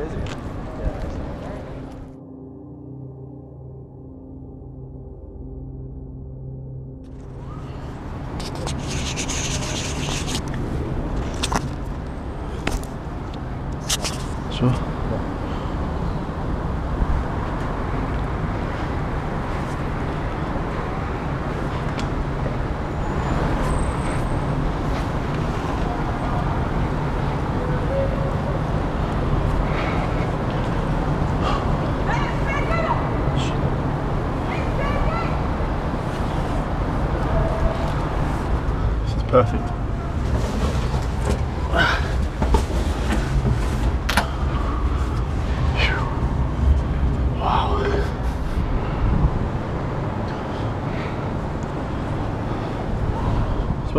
busy.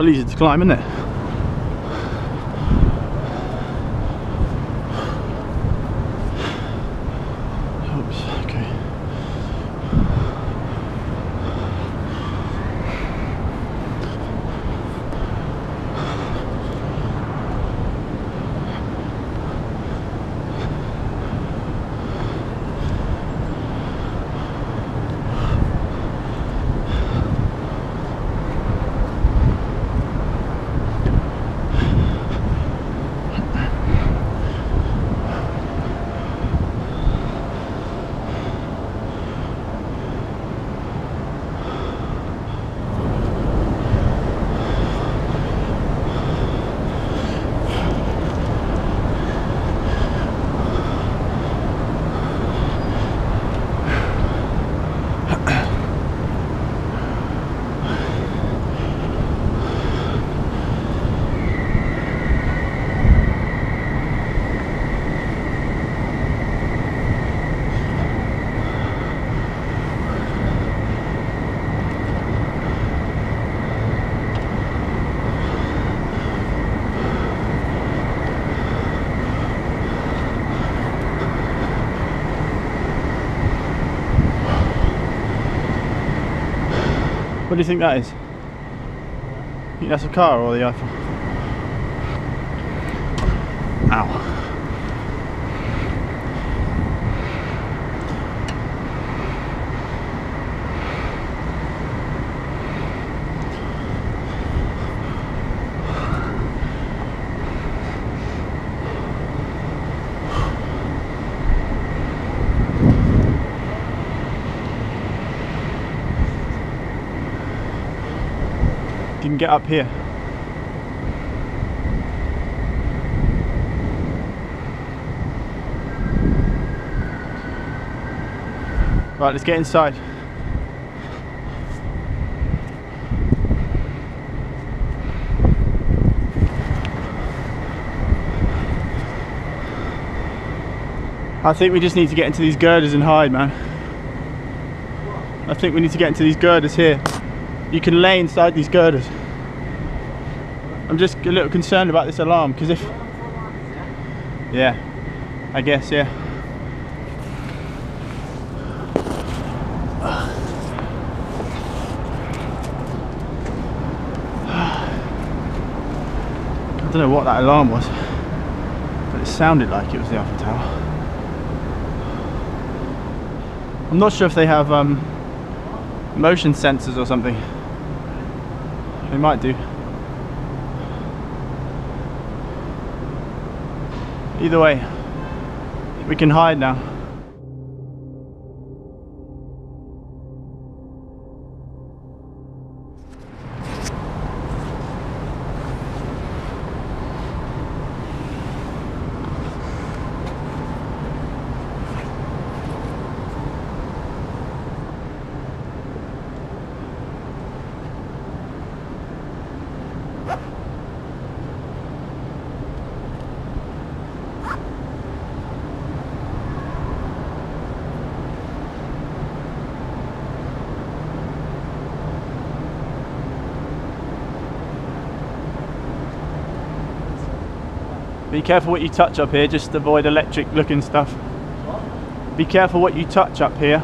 It's well easy to climb, isn't it? Oops, okay. What do you think that is? You think that's a car or the Eiffel? You can get up here. Right, let's get inside. I think we just need to get into these girders and hide, man. I think we need to get into these girders here. You can lay inside these girders. I'm just a little concerned about this alarm because if. Yeah, I guess, yeah. I don't know what that alarm was, but it sounded like it was the Eiffel Tower. I'm not sure if they have um, motion sensors or something. They might do. Either way, we can hide now. Be careful what you touch up here, just avoid electric looking stuff. Be careful what you touch up here.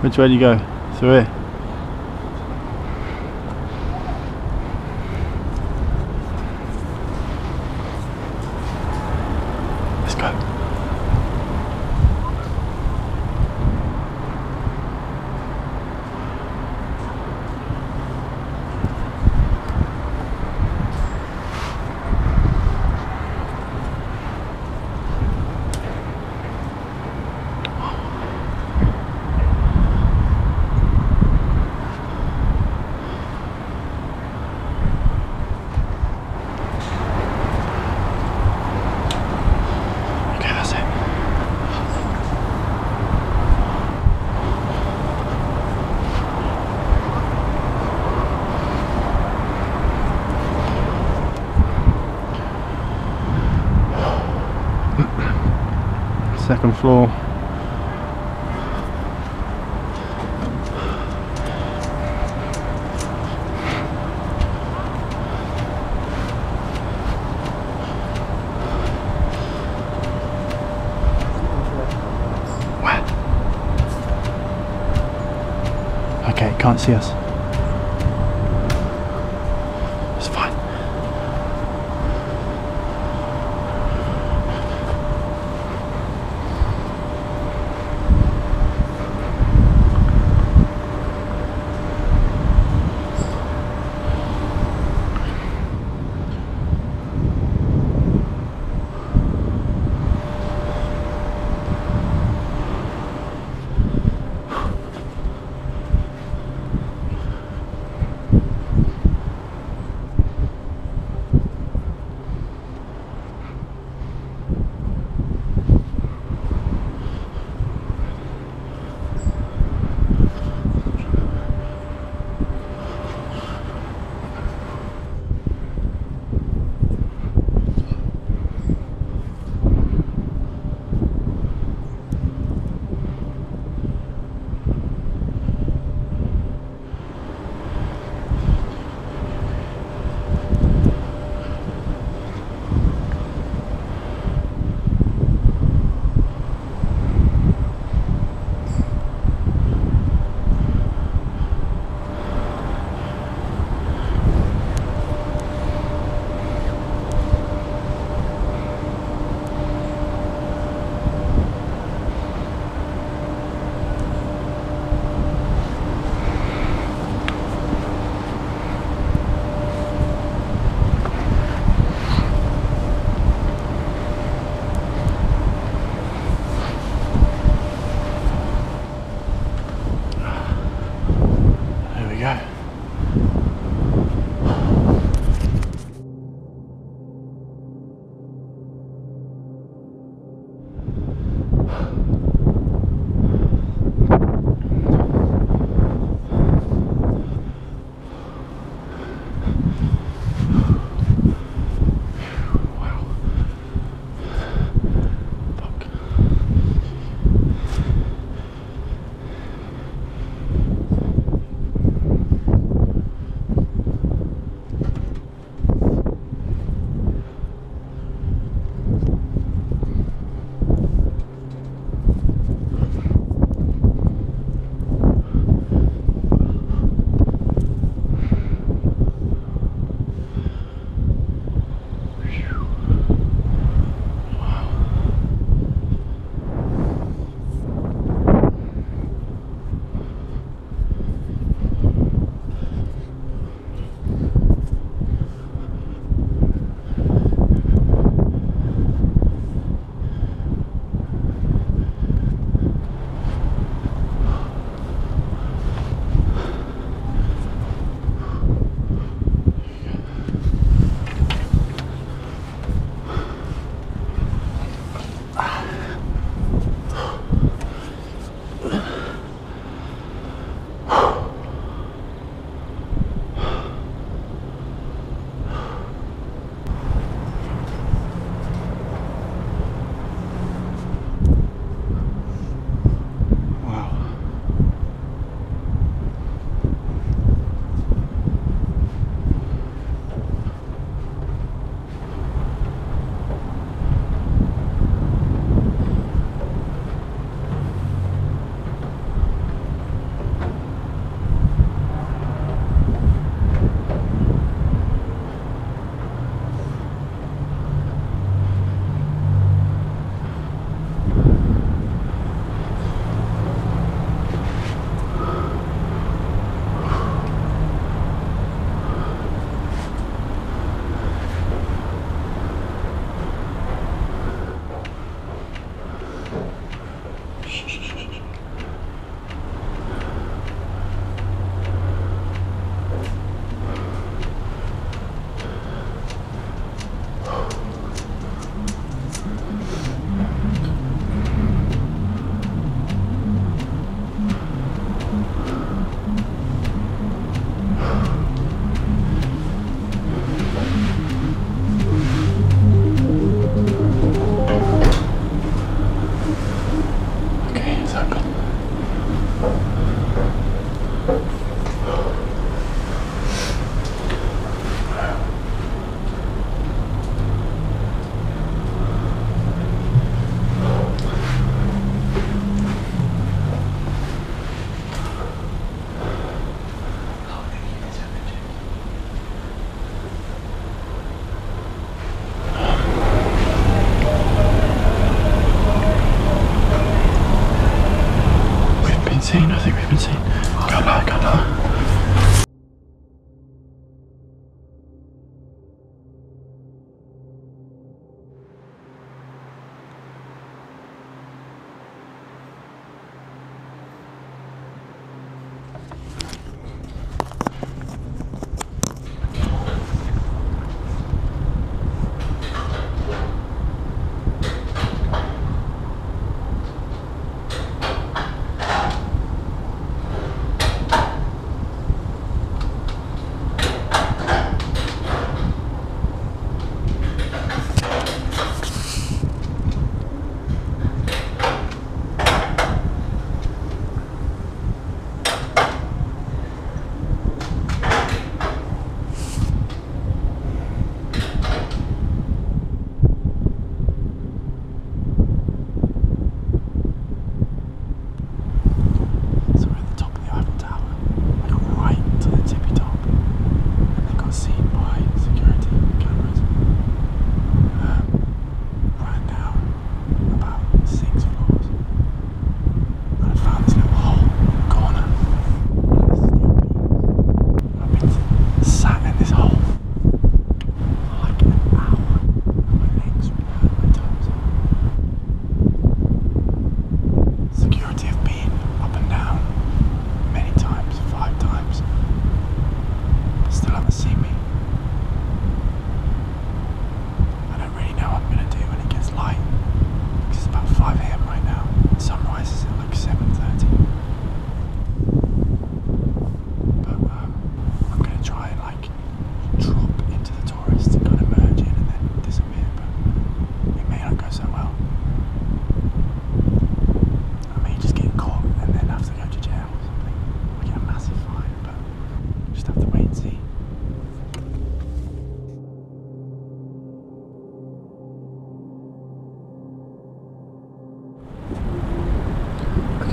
Which way do you go? Through here. Let's go. Okay, that's it. Second floor. Okay, can't see us.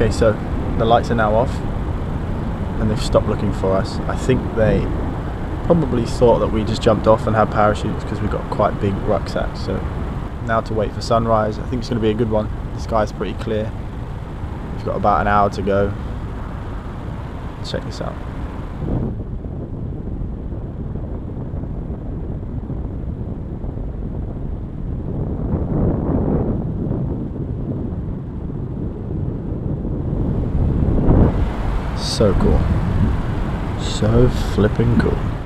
Okay, so the lights are now off and they've stopped looking for us. I think they probably thought that we just jumped off and had parachutes because we've got quite big rucksacks. So now to wait for sunrise. I think it's going to be a good one. The sky's pretty clear. We've got about an hour to go. Check this out. So cool. So flipping cool.